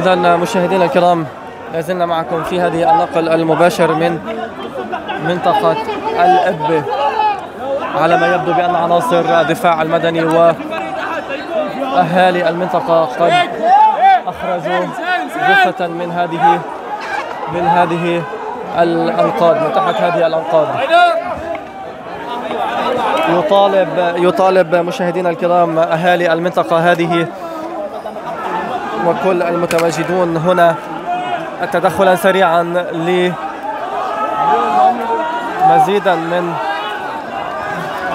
إذا مشاهدينا الكرام لازلنا معكم في هذه النقل المباشر من منطقة الأبة على ما يبدو بأن عناصر الدفاع المدني وأهالي المنطقة قد أخرجوا جثة من هذه من هذه الأنقاض من تحت هذه الأنقاض. يطالب يطالب مشاهدينا الكرام أهالي المنطقة هذه وكل المتواجدون هنا تدخلا سريعا لمزيدا من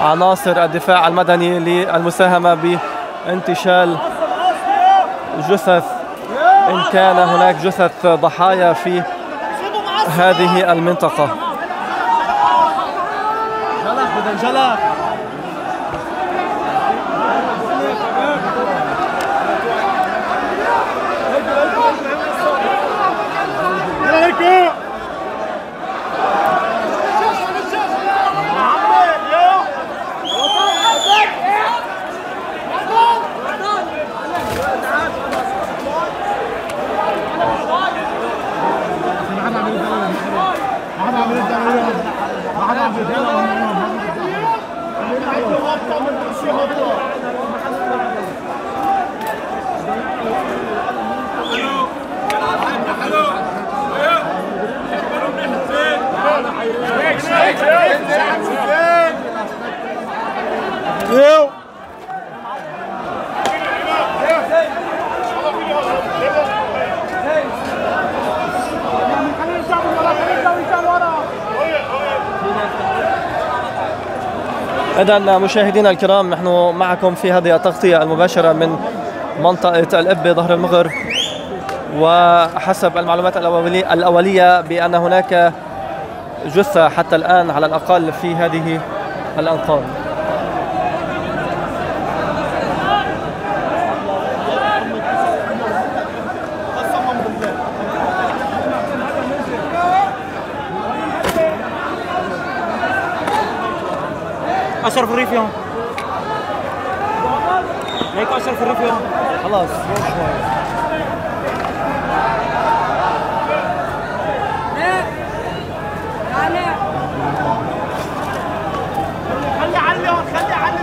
عناصر الدفاع المدني للمساهمة بانتشال جثث. إن كان هناك جثث ضحايا في هذه المنطقة. 好睇到我执嘅读书。إذا مشاهدينا الكرام نحن معكم في هذه التغطية المباشرة من منطقة الإبة ظهر المغر. وحسب المعلومات الأولية, بأن هناك جثة حتى الآن على الأقل في هذه الأنقاض. اشرف الريف يوم. هيك اشرف الريف يوم. خلاص شوي. خلي علي خلي علي